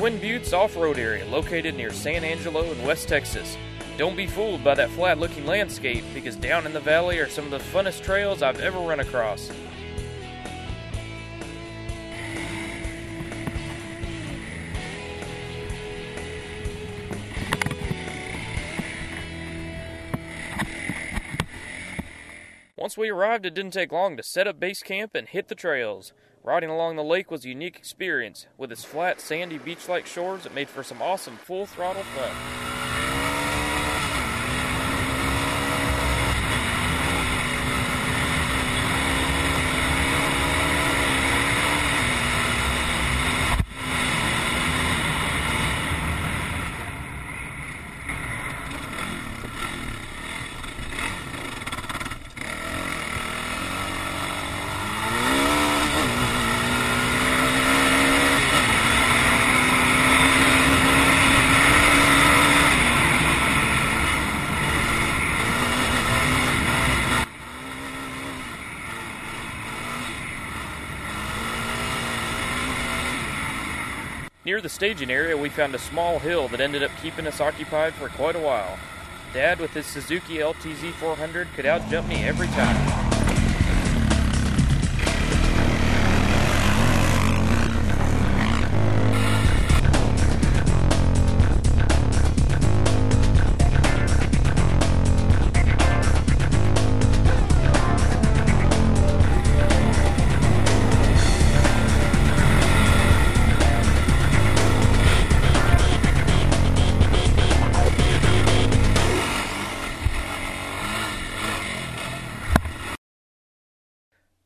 Twin Buttes off road area located near San Angelo in West Texas. Don't be fooled by that flat looking landscape because down in the valley are some of the funnest trails I've ever run across. Once we arrived, it didn't take long to set up base camp and hit the trails. Riding along the lake was a unique experience. With its flat, sandy, beach like shores, it made for some awesome full throttle fun. Near the staging area, we found a small hill that ended up keeping us occupied for quite a while. Dad, with his Suzuki LTZ 400, could outjump me every time.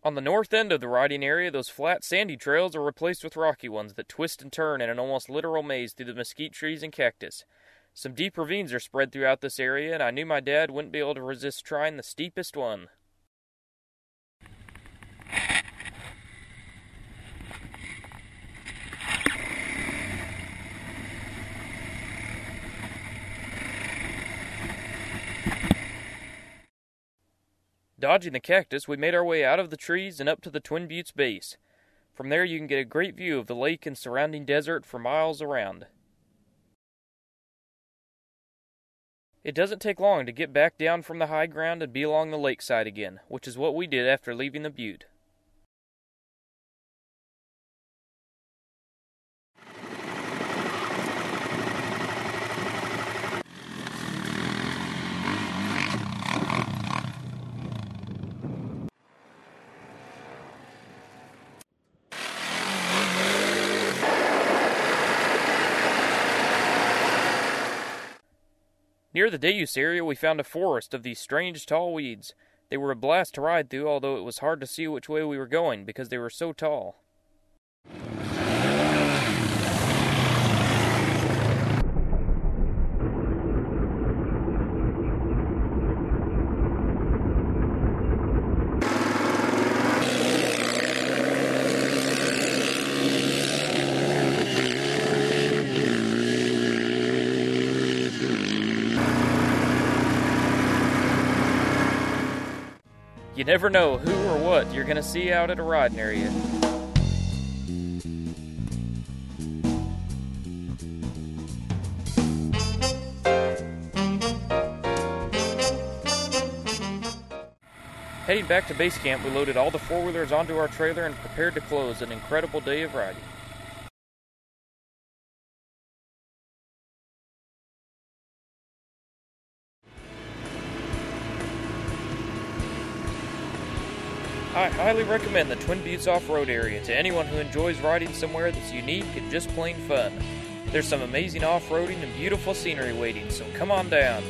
On the north end of the riding area, those flat, sandy trails are replaced with rocky ones that twist and turn in an almost literal maze through the mesquite trees and cactus. Some deep ravines are spread throughout this area, and I knew my dad wouldn't be able to resist trying the steepest one. Dodging the cactus, we made our way out of the trees and up to the Twin Buttes base. From there, you can get a great view of the lake and surrounding desert for miles around. It doesn't take long to get back down from the high ground and be along the lakeside again, which is what we did after leaving the butte. Near the Deus area, we found a forest of these strange tall weeds. They were a blast to ride through, although it was hard to see which way we were going because they were so tall. You never know who or what you're going to see out at a riding area. Heading back to base camp, we loaded all the four wheelers onto our trailer and prepared to close an incredible day of riding. I highly recommend the Twin Buttes off road area to anyone who enjoys riding somewhere that's unique and just plain fun. There's some amazing off roading and beautiful scenery waiting, so come on down.